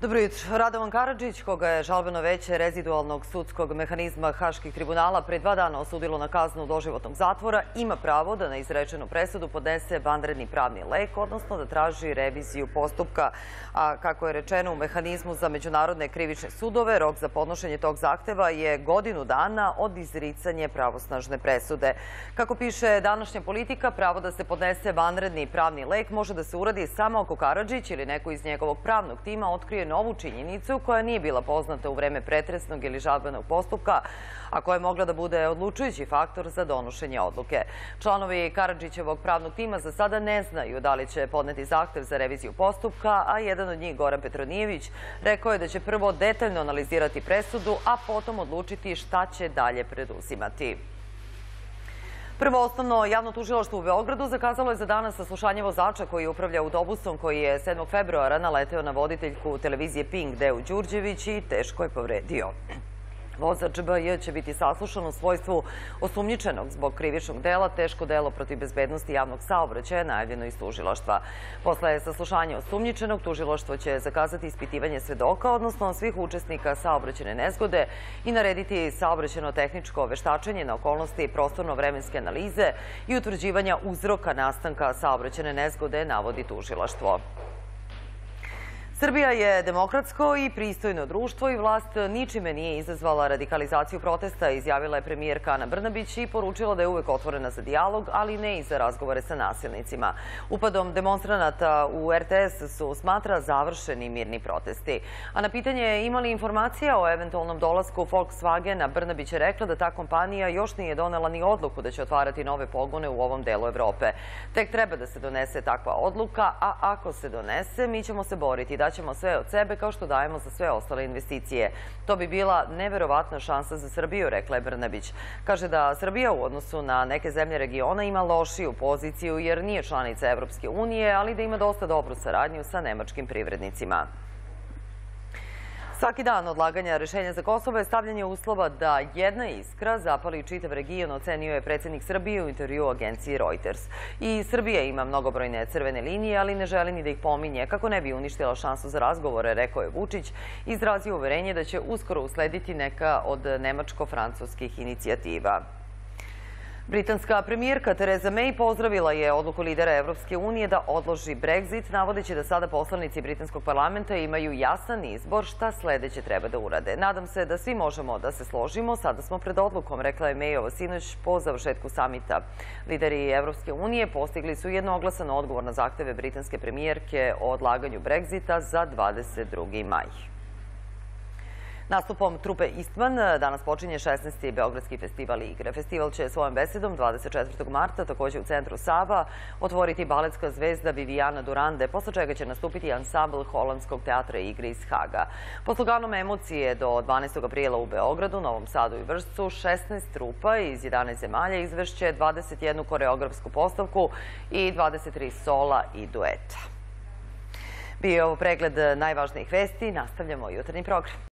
Dobro jutro. Radovan Karadžić, koga je žalbeno veće rezidualnog sudskog mehanizma Haških tribunala pre dva dana osudilo na kaznu doživotnog zatvora, ima pravo da na izrečenu presudu podnese vanredni pravni lek, odnosno da traži reviziju postupka. A kako je rečeno u mehanizmu za međunarodne krivične sudove, rok za podnošenje tog zahteva je godinu dana od izricanje pravosnažne presude. Kako piše današnja politika, pravo da se podnese vanredni pravni lek može da se uradi samo ako Karadžić ili neko iz njegovog pravnog tima otkrije novu činjenicu koja nije bila poznata u vreme pretresnog ili žalbenog postupka, a koja je mogla da bude odlučujući faktor za donošenje odluke. Članovi Karadžićevog pravnog tima za sada ne znaju da li će podneti zahtev za reviziju postupka, a jedan od njih, Goran Petronijević, rekao je da će prvo detaljno analizirati presudu, a potom odlučiti šta će dalje preduzimati. Prvo osnovno javno tužilaštvo u Beogradu zakazalo je za danas saslušanje vozača koji upravlja autobusom koji je 7. februara naleteo na voditeljku televizije Pink Deu Đurđević i teško je povredio. Vozač BJ će biti saslušan u svojstvu osumnjičenog zbog krivičnog dela, teško delo protiv bezbednosti javnog saobraćaja, najavljeno iz tužilaštva. Posle saslušanja osumnjičenog, tužilaštvo će zakazati ispitivanje svedoka, odnosno svih učesnika saobraćene nezgode i narediti saobraćeno-tehničko veštačenje na okolnosti prostorno-vremenske analize i utvrđivanja uzroka nastanka saobraćene nezgode, navodi tužilaštvo. Srbija je demokratsko i pristojno društvo i vlast ničime nije izazvala radikalizaciju protesta, izjavila je premijerka Ana Brnabić i poručila da je uvek otvorena za dijalog, ali ne i za razgovore sa nasilnicima. Upadom demonstranata u RTS su smatra završeni mirni protesti. A na pitanje imali informacija o eventualnom dolasku Volkswagena, Brnabić je rekla da ta kompanija još nije donela ni odluku da će otvarati nove pogone u ovom delu Evrope. Tek treba da se donese takva odluka, a ako se donese, mi ćemo se boriti da daćemo sve od sebe kao što dajemo za sve ostale investicije. To bi bila neverovatna šansa za Srbiju, rekla je Brnebić. Kaže da Srbija u odnosu na neke zemlje regiona ima lošiju poziciju jer nije članica Evropske unije, ali da ima dosta dobru saradnju sa nemačkim privrednicima. Svaki dan odlaganja rešenja za Kosovo je stavljanje uslova da jedna iskra zapali čitav region, ocenio je predsednik Srbije u intervju agenciji Reuters. I Srbija ima mnogobrojne crvene linije, ali ne želi ni da ih pominje. Kako ne bi uništila šansu za razgovore, rekao je Vučić, izrazio uverenje da će uskoro uslediti neka od nemačko-francuskih inicijativa. Britanska premijerka Tereza May pozdravila je odluku lidera Evropske unije da odloži Brexit, navodeći da sada poslanici Britanskog parlamenta imaju jasan izbor šta sledeće treba da urade. Nadam se da svi možemo da se složimo, sada smo pred odlukom, rekla je May ovo sinoć po završetku samita. Lideri Evropske unije postigli su jednoglasan odgovor na zahteve britanske premijerke o odlaganju Brexita za 22. maj. Nastupom trupe Istman danas počinje 16. Beogradski festival igre. Festival će svojom besedom 24. marta, takođe u centru Saba, otvoriti baletska zvezda Viviana Durande, posle čega će nastupiti ansambl Holandskog teatra igre iz Haga. Po sloganom emocije do 12. aprila u Beogradu, Novom Sadu i Vršcu, 16 trupa iz 11 zemalja izvešće 21 koreografsku postavku i 23 sola i dueta. Bio je ovo pregled najvažnijih vesti, nastavljamo jutarnji program.